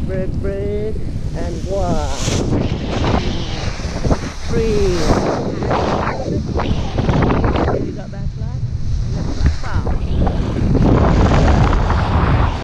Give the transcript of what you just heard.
bread, bread, red, and white, three. You got that flag? Wow.